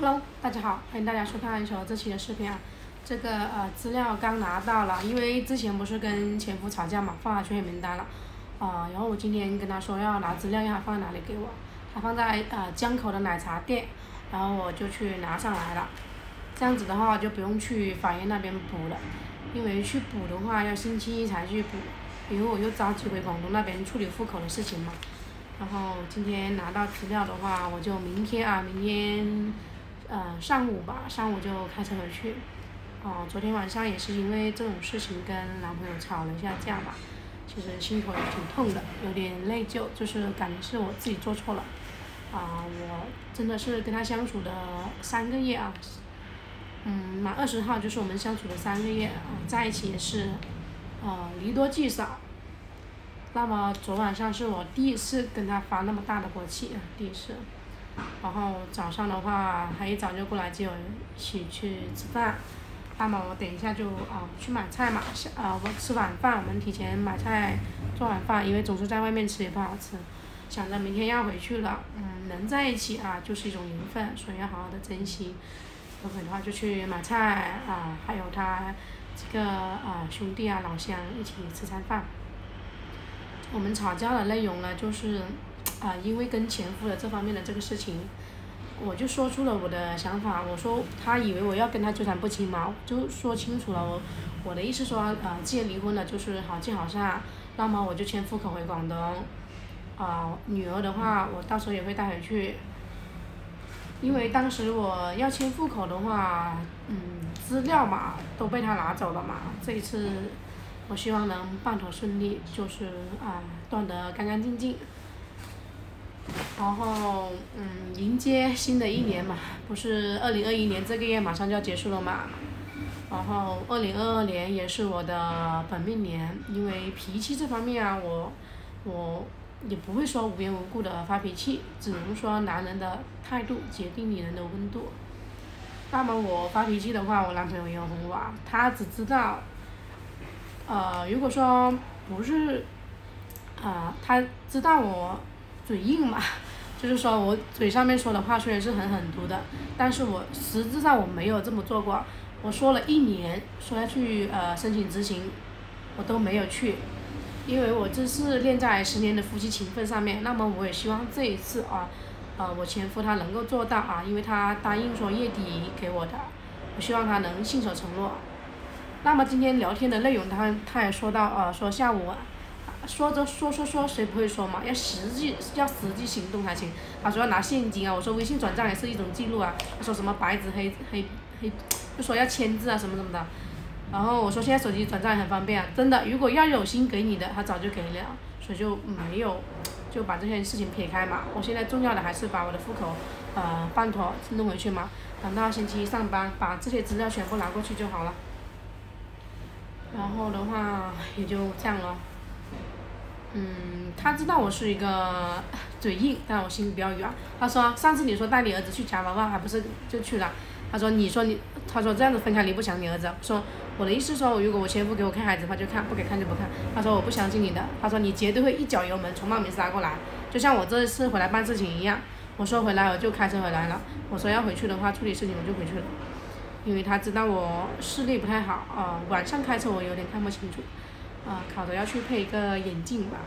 Hello，大家好，欢迎大家收看小这期的视频啊。这个呃资料刚拿到了，因为之前不是跟前夫吵架嘛，放他缺名单了，啊，然后我今天跟他说要拿资料，让他放在哪里给我，他放在呃江口的奶茶店，然后我就去拿上来了。这样子的话就不用去法院那边补了，因为去补的话要星期一才去补，因为我又着急回广东那边处理户口的事情嘛。然后今天拿到资料的话，我就明天啊，明天，呃上午吧，上午就开车回去。哦，昨天晚上也是因为这种事情跟男朋友吵了一下架吧，其实心头也挺痛的，有点内疚，就是感觉是我自己做错了。啊，我真的是跟他相处的三个月啊，嗯，满二十号就是我们相处的三个月啊，在一起也是，呃，离多聚少。那么昨晚上是我第一次跟他发那么大的火气啊，第一次。然后早上的话，他一早就过来接我一起去吃饭。那么我等一下就啊去买菜嘛，下啊我吃晚饭，我们提前买菜做晚饭，因为总是在外面吃也不好吃。想着明天要回去了，嗯，能在一起啊就是一种缘分，所以要好好的珍惜。有可能的话就去买菜啊，还有他这个啊兄弟啊老乡一起吃餐饭。我们吵架的内容呢，就是啊，因为跟前夫的这方面的这个事情，我就说出了我的想法。我说他以为我要跟他纠缠不清嘛，就说清楚了。我我的意思说，呃，既然离婚了，就是好聚好散。那么我就迁户口回广东，啊，女儿的话，我到时候也会带回去。因为当时我要迁户口的话，嗯，资料嘛都被他拿走了嘛，这一次。我希望能办妥顺利，就是啊断得干干净净，然后嗯迎接新的一年嘛，不是二零二一年这个月马上就要结束了嘛，然后二零二二年也是我的本命年，因为脾气这方面啊，我我也不会说无缘无故的发脾气，只能说男人的态度决定女人的温度。那么我发脾气的话，我男朋友也哄我，他只知道。呃，如果说不是，啊，他知道我嘴硬嘛，就是说我嘴上面说的话虽然是很狠毒的，但是我实质上我没有这么做过。我说了一年，说要去呃申请执行，我都没有去，因为我这是练在十年的夫妻情分上面。那么我也希望这一次啊，呃，我前夫他能够做到啊，因为他答应说月底给我的，我希望他能信守承诺。那么今天聊天的内容，他他也说到，啊，说下午，说着说说说，谁不会说嘛？要实际要实际行动才行。他说要拿现金啊，我说微信转账也是一种记录啊。他说什么白纸黑黑黑，就说要签字啊什么什么的。然后我说现在手机转账也很方便啊，真的，如果要有心给你的，他早就给了，所以就没有就把这件事情撇开嘛。我现在重要的还是把我的户口，呃，办妥弄回去嘛。等到星期一上班，把这些资料全部拿过去就好了。然后的话也就这样了，嗯，他知道我是一个 嘴硬，但我心里比较软。他说上次你说带你儿子去夹娃娃，还不是就去了？他说你说你，他说这样子分开你不想你儿子？说我的意思说，如果我前夫给我看孩子的话就看，不给看就不看。他说我不相信你的，他说你绝对会一脚油门从茂名杀过来，就像我这次回来办事情一样。我说回来我就开车回来了，我说要回去的话处理事情我就回去了。因为他知道我视力不太好，啊，晚上开车我有点看不清楚，啊，考着要去配一个眼镜吧，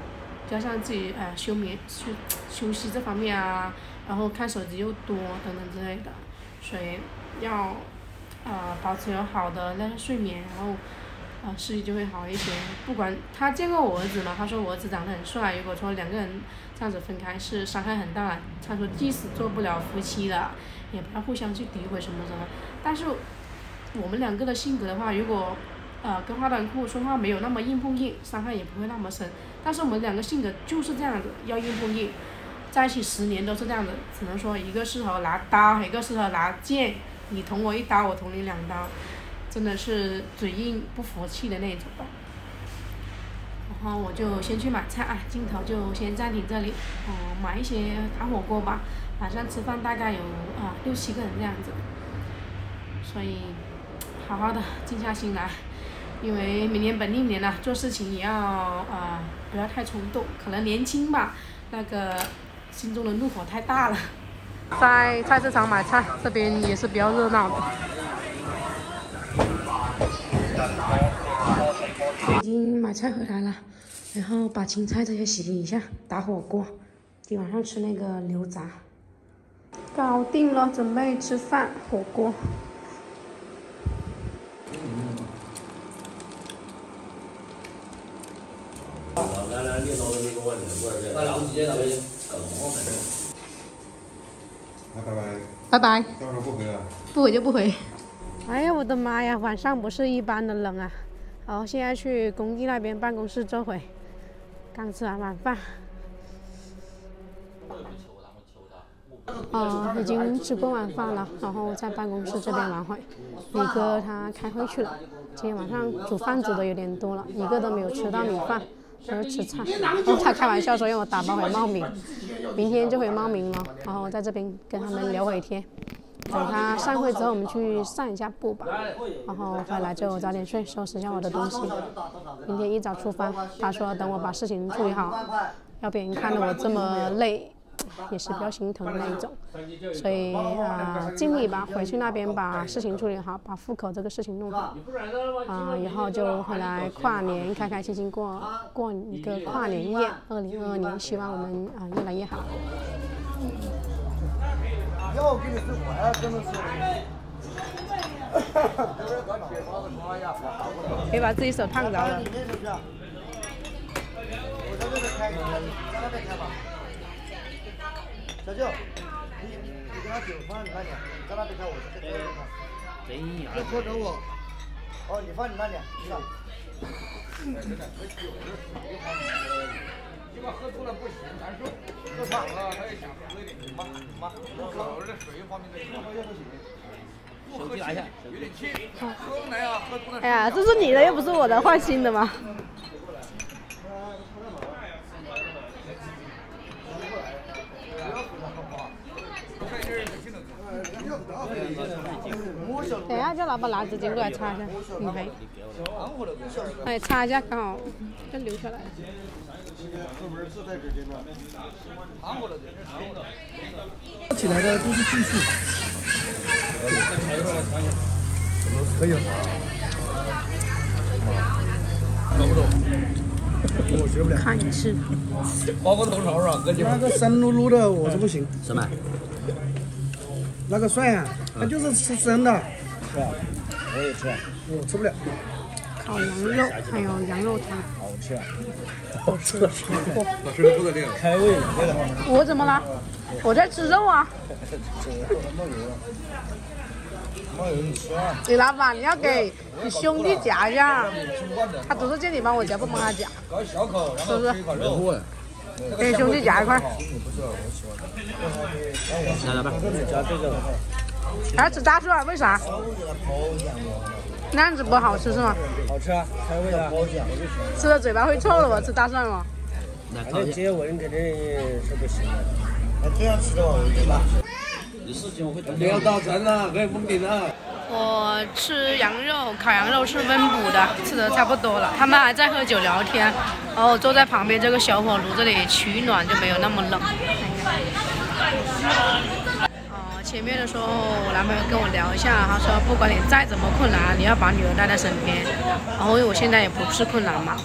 加上自己呃休眠休休息这方面啊，然后看手机又多等等之类的，所以要，呃，保持有好的那个睡眠，然后，啊，视力就会好一些。不管他见过我儿子嘛，他说我儿子长得很帅。如果说两个人这样子分开是伤害很大，他说即使做不了夫妻了，也不要互相去诋毁什么什么。但是，我们两个的性格的话，如果，呃，跟花短裤说话没有那么硬碰硬，伤害也不会那么深。但是我们两个性格就是这样子，要硬碰硬，在一起十年都是这样子，只能说一个适合拿刀，一个适合拿剑，你捅我一刀，我捅你两刀，真的是嘴硬不服气的那种。然后我就先去买菜啊，镜头就先暂停这里，嗯，买一些烤火锅吧。晚上吃饭大概有啊六七个人这样子，所以好好的静下心来，因为明年本命年了，做事情也要啊不要太冲动，可能年轻吧，那个心中的怒火太大了。在菜市场买菜，这边也是比较热闹的。已经买菜回来了，然后把青菜这些洗一下，打火锅。今晚上吃那个牛杂，搞定了，准备吃饭，火锅。拜拜。拜拜。不回了。不回就不回。哎呀，我的妈呀，晚上不是一般的冷啊！好，现在去工地那边办公室坐会。刚吃完晚饭。哦，已经吃过晚饭了，然后在办公室这边玩会。李哥他开会去了。今天晚上煮饭煮的有点多了，一个都没有吃到米饭。都是吃菜，然后他开玩笑说让我打包回茂名，明天就回茂名了，然后在这边跟他们聊会天。等他散会之后，我们去散一下步吧，然后回来就早点睡，收拾一下我的东西。明天一早出发，他说等我把事情处理好，要不然看着我这么累。也是比较心疼的那一种，所以啊，尽力吧，回去那边把事情处理好，把户口这个事情弄好，啊，以后就回来跨年，开开心心过过一个跨年夜。二零二二年，希望我们啊越来越好。要给你是坏，真的是。别把自己手烫着了。小舅，你你给他酒放你那里，在那边看，我在这边开。真呀！这拖着我。哦，你放你那里，知道。你把喝多了不行，难受。喝长了，他也想喝一点。妈妈，喝这水方面的，不喝也不行。手机拿下，有点气。喝来啊，喝多了。哎呀，这是你的，又不是我的，换新的吗？等下叫老板拿纸巾过来擦一下，你还，哎，擦一下刚好，就留下来。起来的都是技术。可以。搞不懂。我学不了。看你吃。包个头朝是吧？那个生噜噜的我是不行。什么？那个蒜啊，它就是吃生的。是吧？我也吃。我吃不了。烤羊肉，还有羊肉汤。好吃啊！好吃。我吃的不得了，开胃。我怎么了？我在吃肉啊。李老板，你要给你兄弟夹一下，他都是叫你帮我夹，不帮他夹，是不是？给兄弟夹一块。来，老板，夹这个。还要吃大蒜，为啥？那样子不好吃是吗？好吃啊，开胃啊。吃了嘴巴会臭的我吃大蒜吗？那接吻肯定是不行的。那这样吃的话，我觉得。你事情我会。不要打针了，可以封顶了。我吃羊肉，烤羊肉是温补的，吃的差不多了。他们还在喝酒聊天，然后坐在旁边这个小火炉这里取暖，就没有那么冷。前面的时候，我男朋友跟我聊一下，他说不管你再怎么困难，你要把女儿带在身边。然后因为我现在也不是困难嘛，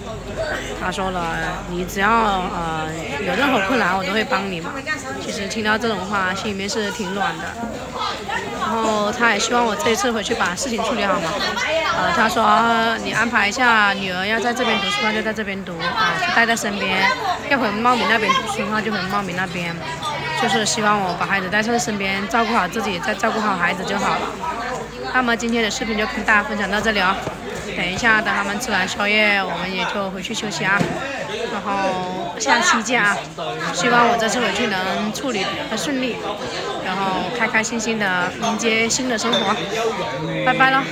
他说了，你只要呃有任何困难，我都会帮你嘛。其实听到这种话，心里面是挺暖的。然后他也希望我这一次回去把事情处理好嘛。呃，他说你安排一下女儿要在这边读书，那就在这边读啊，带在身边。要回茂名那边读书的话，就回茂名那边。就是希望我把孩子带在身边，照顾好自己，再照顾好孩子就好了。那么今天的视频就跟大家分享到这里哦。等一下，等他们吃完宵夜，我们也就回去休息啊。然后下期见啊！希望我这次回去能处理的顺利，然后开开心心的迎接新的生活。拜拜了。